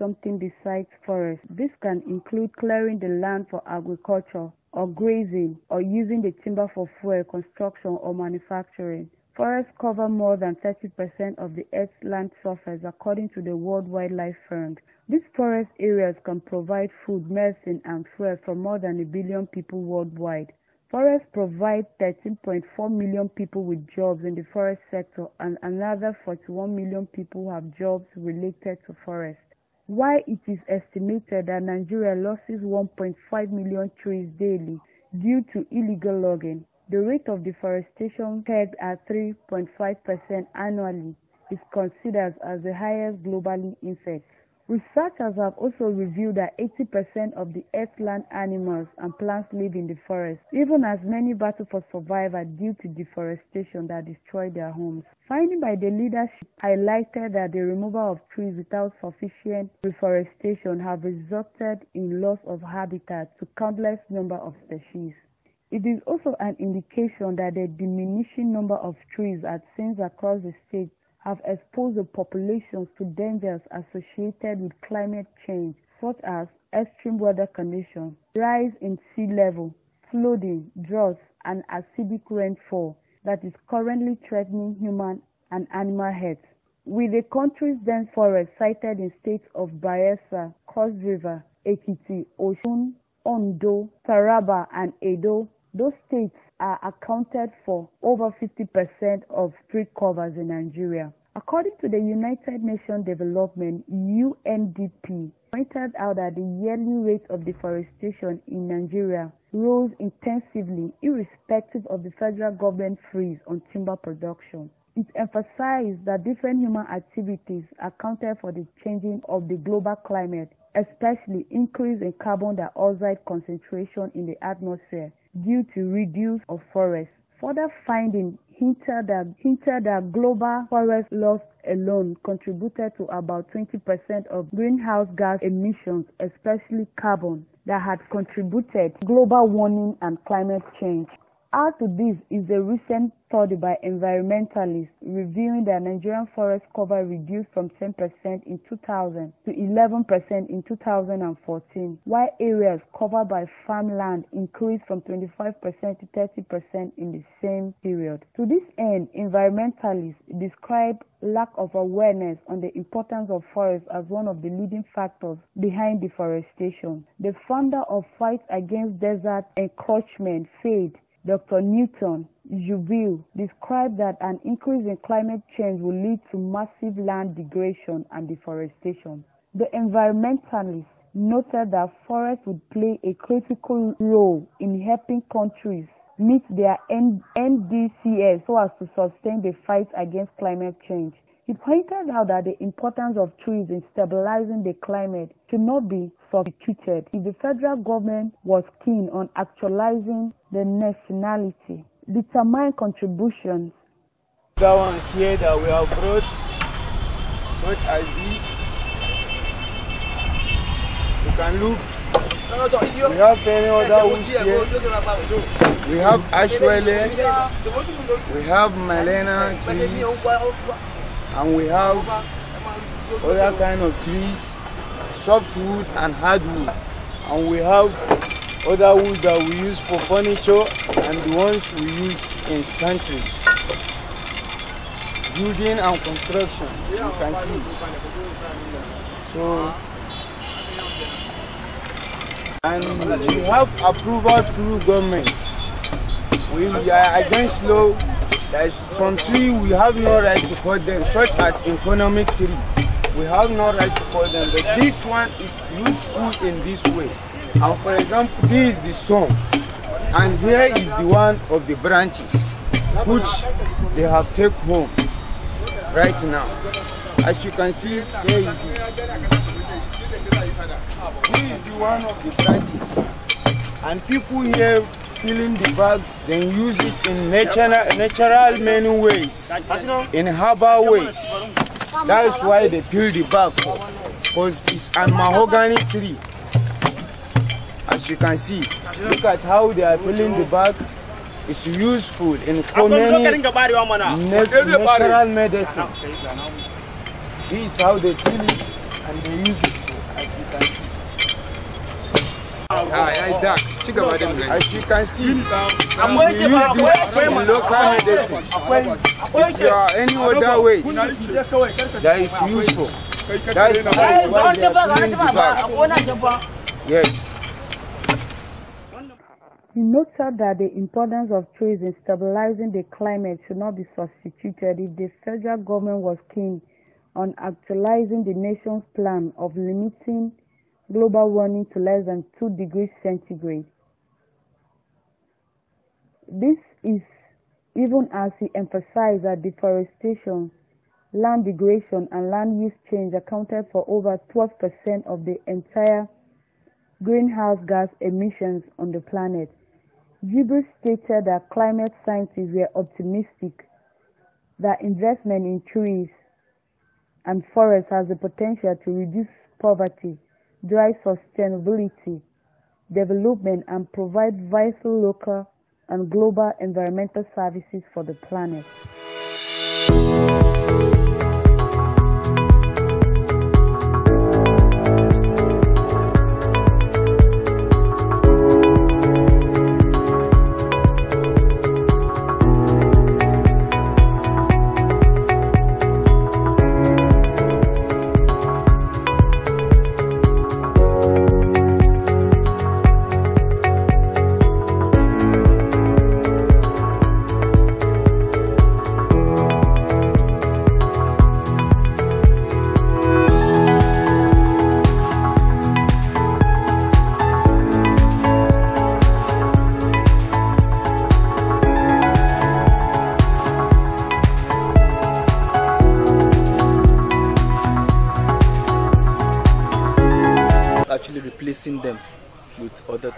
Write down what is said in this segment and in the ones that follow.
something besides forest. This can include clearing the land for agriculture or grazing or using the timber for fuel, construction or manufacturing. Forests cover more than 30% of the Earth's land surface according to the World Wildlife Fund. These forest areas can provide food, medicine and fuel for more than a billion people worldwide. Forests provide 13.4 million people with jobs in the forest sector and another 41 million people have jobs related to forests. While it is estimated that Nigeria loses 1.5 million trees daily due to illegal logging, the rate of deforestation pegged at 3.5% annually is considered as the highest globally in fact. Researchers have also revealed that 80% of the Earth's land animals and plants live in the forest, even as many battle for survival due to deforestation that destroy their homes. Finding by the leadership highlighted that the removal of trees without sufficient reforestation have resulted in loss of habitat to countless number of species. It is also an indication that the diminishing number of trees at scenes across the state have exposed the populations to dangers associated with climate change such as extreme weather conditions, rise in sea level, flooding, droughts, and acidic rainfall that is currently threatening human and animal health. With the country's dense forests sited in states of Bayelsa, Cross River, Ekiti, Osun, Ondo, Taraba, and Edo, those states are accounted for over 50% of tree covers in Nigeria. According to the United Nations Development UNDP, pointed out that the yearly rate of deforestation in Nigeria rose intensively irrespective of the federal government freeze on timber production. It emphasized that different human activities accounted for the changing of the global climate, especially increase in carbon dioxide concentration in the atmosphere due to reduce of forests. Further findings hinted that, hinted that global forest loss alone contributed to about 20% of greenhouse gas emissions, especially carbon, that had contributed global warming and climate change. Add to this is a recent study by environmentalists revealing that Nigerian forest cover reduced from 10% in 2000 to 11% in 2014, while areas covered by farmland increased from 25% to 30% in the same period. To this end, environmentalists describe lack of awareness on the importance of forests as one of the leading factors behind deforestation. The founder of Fight Against Desert Encroachment, FADE, Dr. Newton Jubile described that an increase in climate change will lead to massive land degradation and deforestation. The environmentalists noted that forests would play a critical role in helping countries meet their NDCs so as to sustain the fight against climate change. He pointed out that the importance of trees in stabilizing the climate should not be substituted if the federal government was keen on actualizing the nationally determined contributions. The ones here that we have brought, such as this, you can look. We have any other woods here. We have ashwele, we have gmelina trees, and we have other kind of trees, softwood and hardwood. And we have other wood that we use for furniture and the ones we use in countries. Building and construction, you can see. So, and we have approval through governments. We are against law there is from tree we have no right to cut them, such as economic tree. We have no right to cut them, but this one is useful in this way. And for example, this is the stump, and here is the one of the branches, which they have take home right now. As you can see, here is the one of the branches, and people here filling the bags, then use it in natural, natural many ways, in herbal ways. That is why they peel the bag for, because it's a mahogany tree. As you can see, look at how they are filling the bag. It's useful in many natural medicine. This is how they kill it and they use it As you can see, we use this in local medicine. If there are any other ways that is useful, that is why why they are killing the bag. Yes. He noted that the importance of trees in stabilizing the climate should not be substituted. If the federal government was keen on actualizing the nation's plan of limiting global warming to less than 2 degrees centigrade. This is even as he emphasized that deforestation, land degradation, and land use change accounted for over 12% of the entire greenhouse gas emissions on the planet. Jibril stated that climate scientists were optimistic that investment in trees and forests has the potential to reduce poverty, drive sustainability, development, and provide vital local and global environmental services for the planet.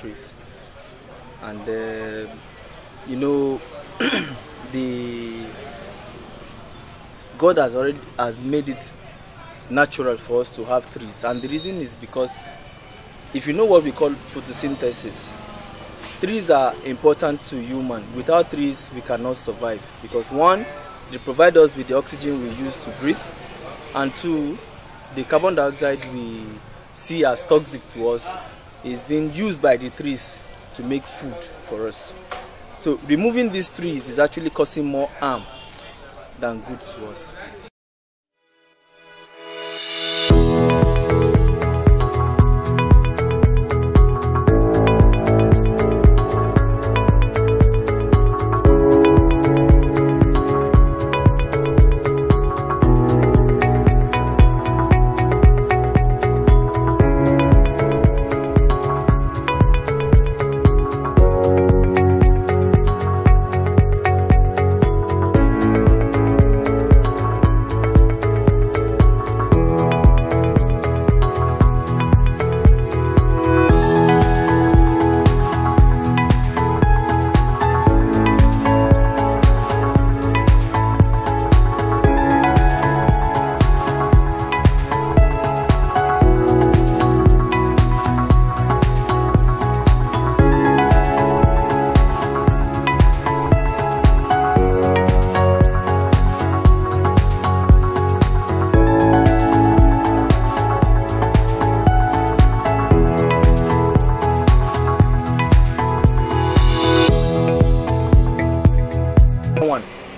Trees and uh, you know the god has already has made it natural for us to have trees. And the reason is because if you know what we call photosynthesis trees are important to human. Without trees we cannot survive. Because one they provide us with the oxygen we use to breathe. And two the carbon dioxide we see as toxic to us is being used by the trees to make food for us. So removing these trees is actually causing more harm than good to us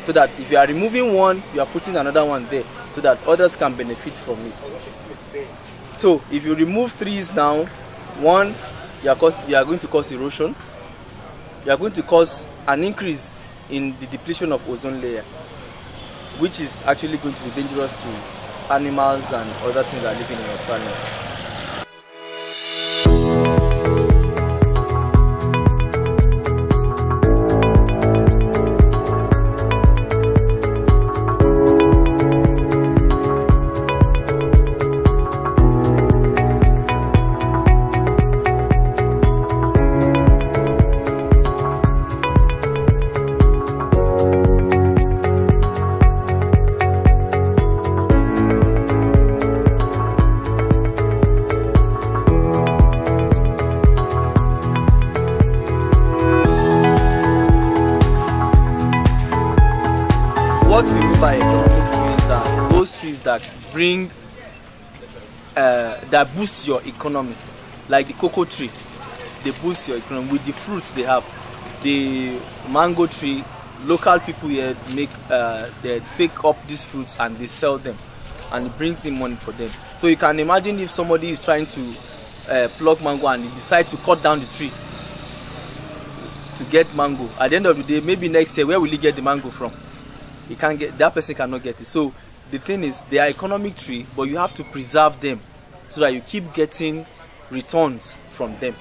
so that if you are removing one you are putting another one there so that others can benefit from it. So if you remove trees now one you are, cause, you are going to cause erosion. You are going to cause an increase in the depletion of ozone layer which is actually going to be dangerous to animals and other things that living in your planet bring uh, that boost your economy. Like the cocoa tree they boost your economy with the fruits they have. The mango tree local people here make uh, they pick up these fruits and they sell them and it brings in money for them. So you can imagine if somebody is trying to uh, pluck mango and decide to cut down the tree to get mango. At the end of the day maybe next year where will he get the mango from? He can't get that person cannot get it. So the thing is they are economic tree but you have to preserve them so that you keep getting returns from them